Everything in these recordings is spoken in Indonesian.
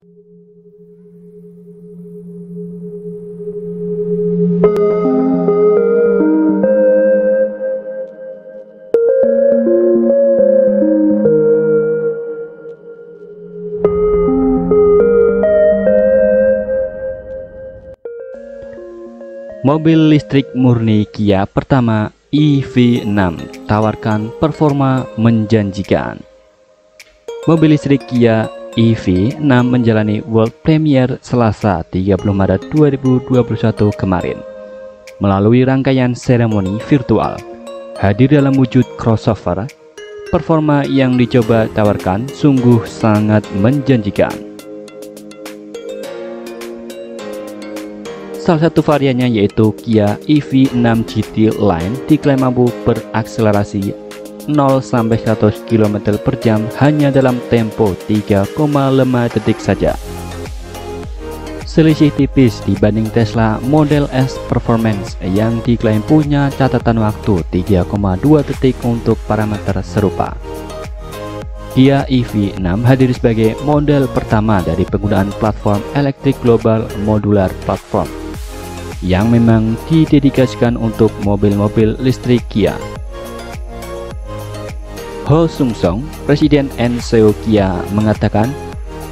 Mobil listrik murni Kia pertama EV6 tawarkan performa menjanjikan. Mobil listrik Kia EV6 menjalani world premiere Selasa 30 Maret 2021 kemarin. Melalui rangkaian seremoni virtual, hadir dalam wujud crossover, performa yang dicoba tawarkan sungguh sangat menjanjikan. Salah satu variannya yaitu Kia EV6 GT Line diklaim mampu berakselerasi 0 sampai 100 km per jam hanya dalam tempo 3,5 detik saja. Selisih tipis dibanding Tesla Model S Performance yang diklaim punya catatan waktu 3,2 detik untuk parameter serupa. Kia EV6 hadir sebagai model pertama dari penggunaan platform elektrik global modular platform yang memang didedikasikan untuk mobil-mobil listrik Kia. Ho Sung Song, Presiden NCO Kia mengatakan,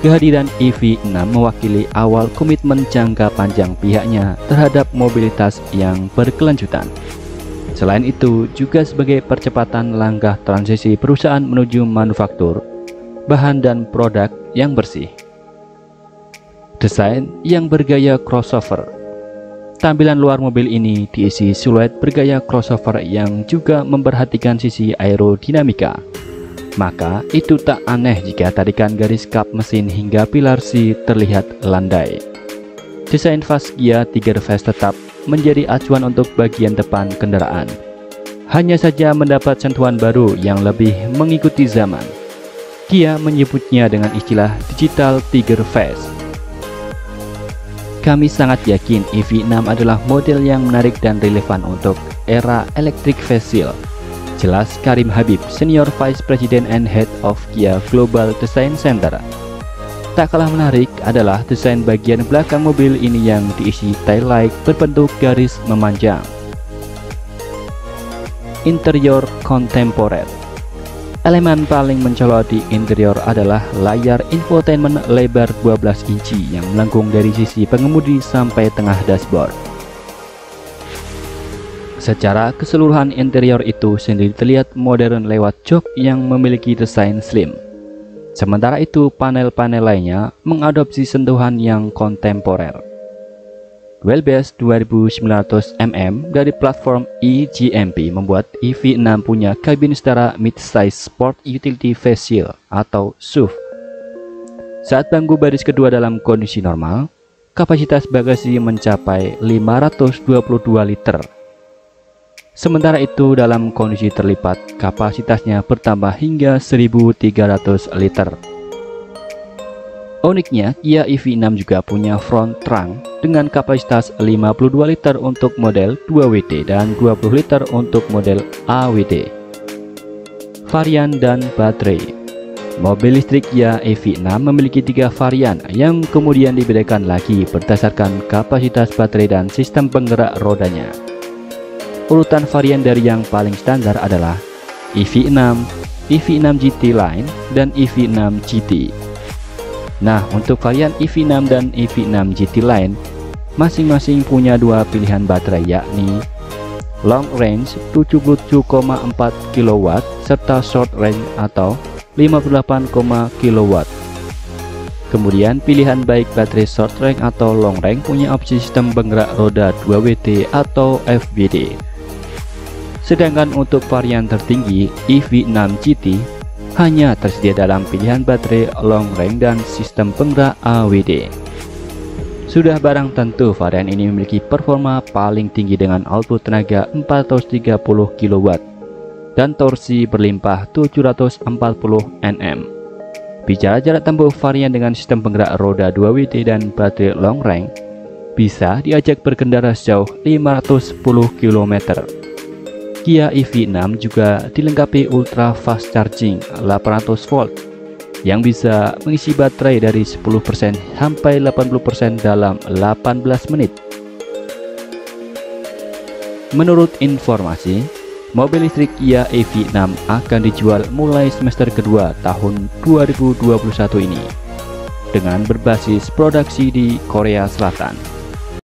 kehadiran EV6 mewakili awal komitmen jangka panjang pihaknya terhadap mobilitas yang berkelanjutan. Selain itu, juga sebagai percepatan langkah transisi perusahaan menuju manufaktur, bahan dan produk yang bersih. Desain yang bergaya crossover Tampilan luar mobil ini diisi siluet bergaya crossover yang juga memperhatikan sisi aerodinamika. Maka itu tak aneh jika tarikan garis kap mesin hingga pilar C terlihat landai. Desain fascia Tiger Face tetap menjadi acuan untuk bagian depan kendaraan. Hanya saja mendapat sentuhan baru yang lebih mengikuti zaman. Kia menyebutnya dengan istilah digital Tiger Face kami sangat yakin EV6 adalah model yang menarik dan relevan untuk era elektrik vehicle. Jelas Karim Habib, Senior Vice President and Head of Kia Global Design Center. Tak kalah menarik adalah desain bagian belakang mobil ini yang diisi tail light berbentuk garis memanjang. Interior kontemporer Elemen paling mencolok di interior adalah layar infotainment lebar 12 inci yang melengkung dari sisi pengemudi sampai tengah dashboard. Secara keseluruhan interior itu sendiri terlihat modern lewat jok yang memiliki desain slim. Sementara itu panel-panel lainnya mengadopsi sentuhan yang kontemporer. Wheelbase 2900 mm dari platform eGMP membuat EV6 punya kabin setara mid-size sport utility vehicle atau SUV. Saat bangku baris kedua dalam kondisi normal, kapasitas bagasi mencapai 522 liter. Sementara itu dalam kondisi terlipat, kapasitasnya bertambah hingga 1300 liter. Uniknya, Kia EV6 juga punya front trunk dengan kapasitas 52 liter untuk model 2WD dan 20 liter untuk model AWD. Varian dan baterai Mobil listrik Kia EV6 memiliki tiga varian yang kemudian dibedakan lagi berdasarkan kapasitas baterai dan sistem penggerak rodanya. Urutan varian dari yang paling standar adalah EV6, EV6 GT Line, dan EV6 GT. Nah, untuk varian EV6 dan EV6 GT Line, masing-masing punya dua pilihan baterai yakni long range 77,4 kW serta short range atau 58, kW. Kemudian pilihan baik baterai short range atau long range punya opsi sistem penggerak roda 2WD atau FWD. Sedangkan untuk varian tertinggi EV6 GT hanya tersedia dalam pilihan baterai long range dan sistem penggerak AWD. Sudah barang tentu varian ini memiliki performa paling tinggi dengan output tenaga 430 kW dan torsi berlimpah 740 Nm. Bicara jarak tempuh varian dengan sistem penggerak roda 2WD dan baterai long range, bisa diajak berkendara sejauh 510 km. Kia EV6 juga dilengkapi ultra fast charging 800 volt yang bisa mengisi baterai dari 10% sampai 80% dalam 18 menit. Menurut informasi, mobil listrik Kia EV6 akan dijual mulai semester kedua tahun 2021 ini dengan berbasis produksi di Korea Selatan.